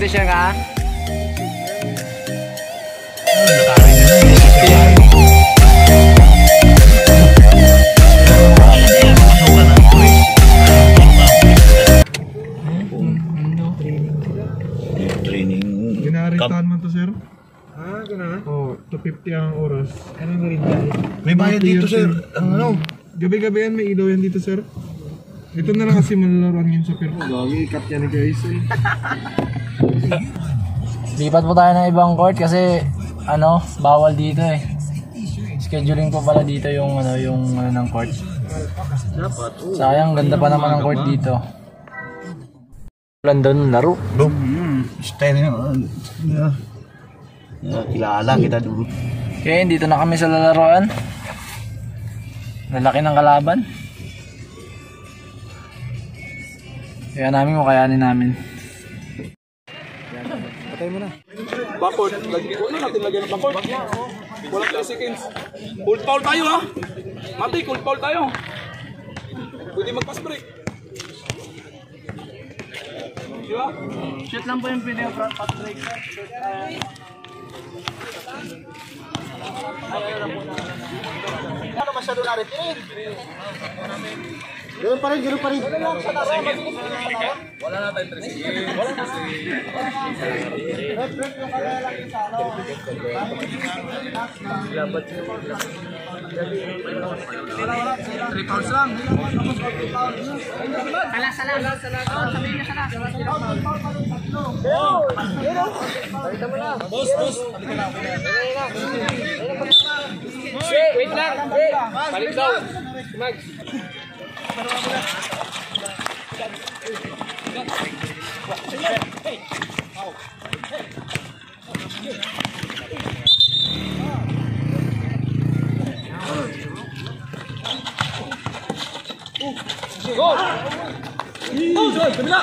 Kondisyon ka? Training. Ginaritahan man to, sir. Ah, gano'n? Oo, 250 ang oras. Anong galing tayo? May bayad dito, sir. Ang ano? Gabi-gabi yan, may ilaw yan dito, sir. Ito na lang kasi malalaroan yun sa pero. Gagi, cut yan ni guys. eh. Lipat po tayo ng ibang court kasi ano, bawal dito eh. Scheduling po pala dito yung ano, yung ano ng court. Sayang, ganda pa naman ng court dito. London laro. Boom. Stay na. Yeah. Yeah, kilala kita dulu. Okay, dito na kami sa lalaroan. Lalaki ng kalaban. Kaya namin kung kayanin namin. Backward. Lagi ko na natin lagyan ng backward. Wala 3 seconds. Hold foul tayo ha. Mati, hold foul tayo. Pwede mag-pass break. Di ba? Shoot lang po yung yung front pass break. Ano masyado na rin? Ganun pa rin, ganun pa rin. Go! Đi rồi, chuẩn bị nào!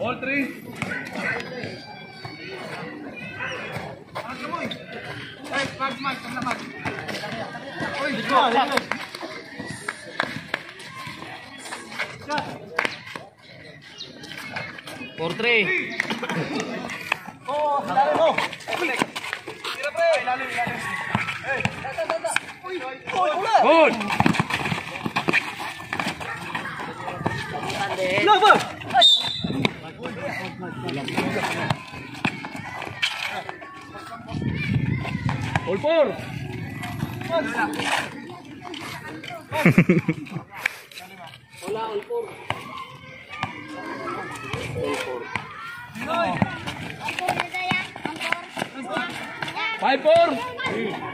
All three. Por tres. Oh, dale, no. Dale, dale. Hey. Three. Goal! All four! Five four!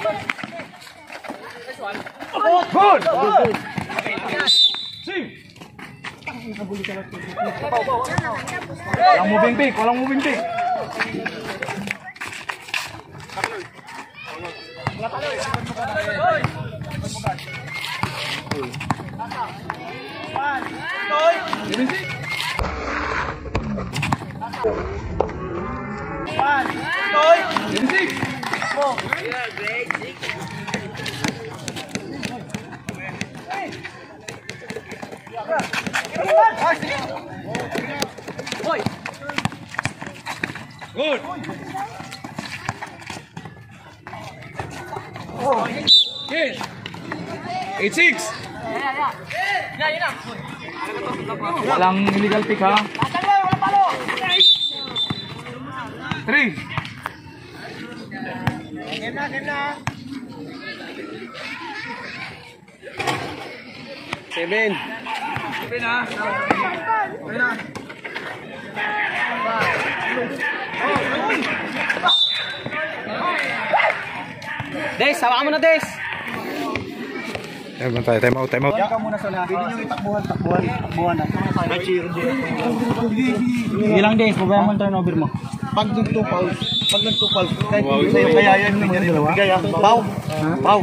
Six five! Goal! Goal! Sing! Walang moving pick, walang moving pick. Good. Yes. Eight six. Walang illegal pick ha. Three. Seven. Seven ha. Des, hawakan mo na, Des. Time tayo, time out, time out. Ka muna sa lahat. Pwede nyo itakbuhan, takbuhan, takbuhan na. May cheer din. Sige lang, Des. Pabayaan mo ang turnover mo. Pag nagtupal, pag nagtupal, kahit hindi sa'yo kaya yan mo yan. Kaya, pau, pau.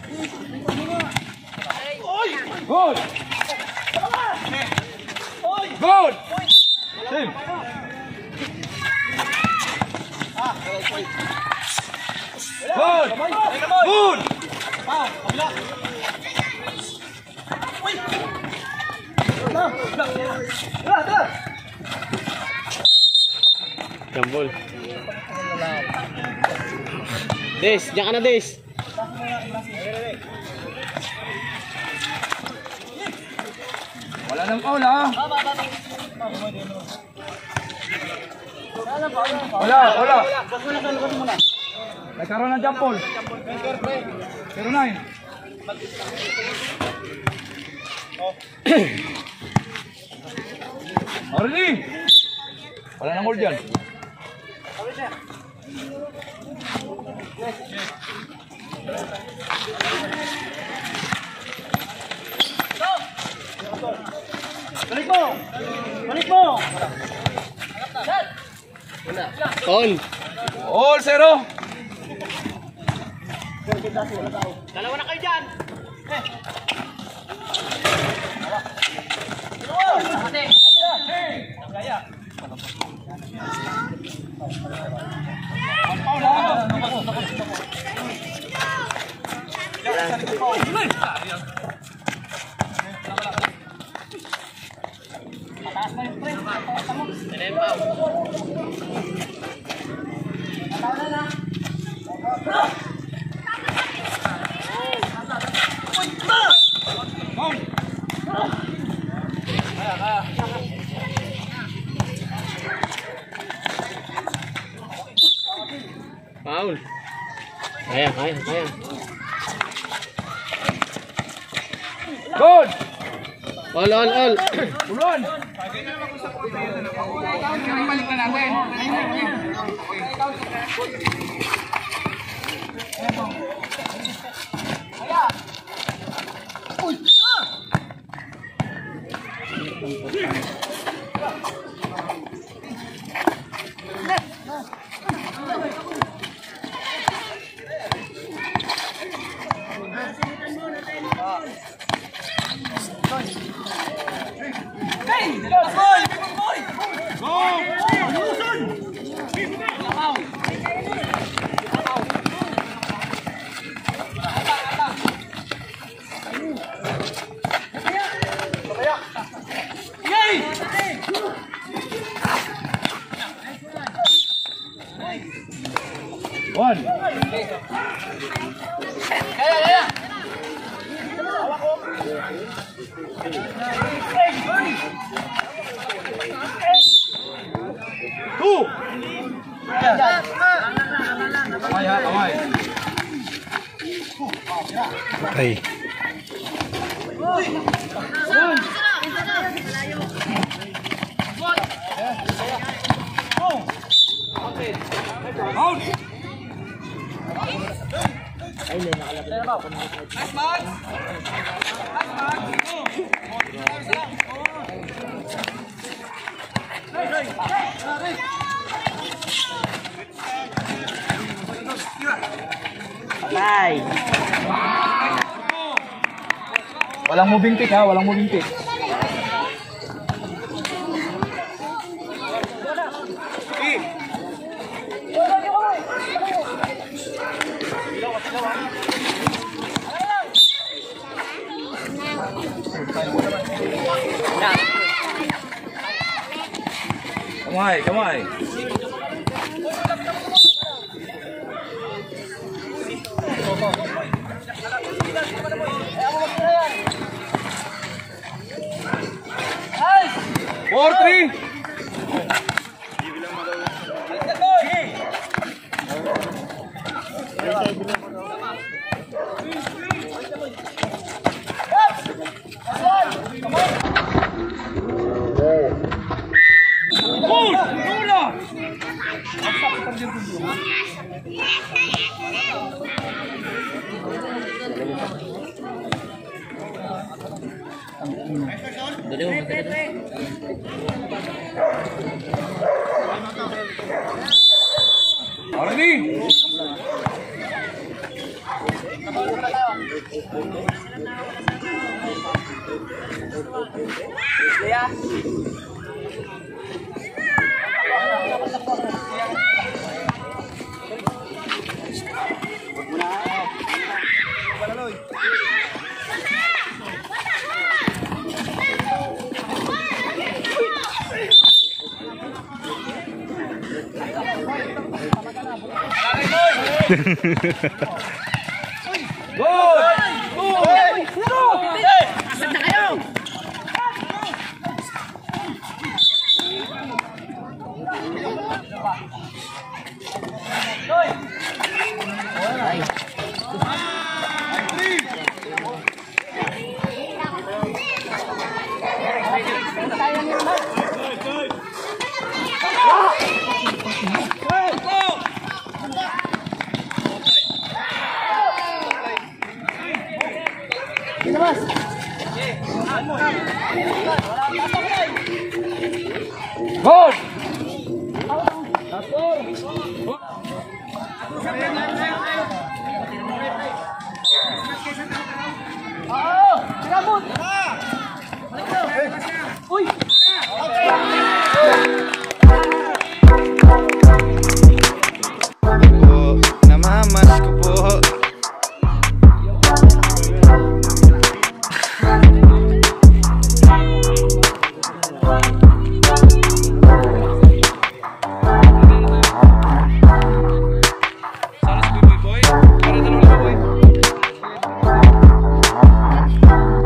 Good. Good. Team. Good. Good. Jambol. Des, diyan ka na, Des. Wala nang foul ha. Wala, wala. Nagkaroon ng jump ball. Pero nine. Orly! Wala nang hold dyan. Balik mo! Balik mo! On! All zero. Dalawa na kayo dyan! Kaya, kaya, kaya. Good! All, all, all. Ulon! Balik na natin. Uy! Ay, may nakalapit. Nice, Max! Nice, Max! Bye! Walang moving pick ha, walang moving pick. aí. Thank you. Dali mo magkita. Four, three. Ready? Good!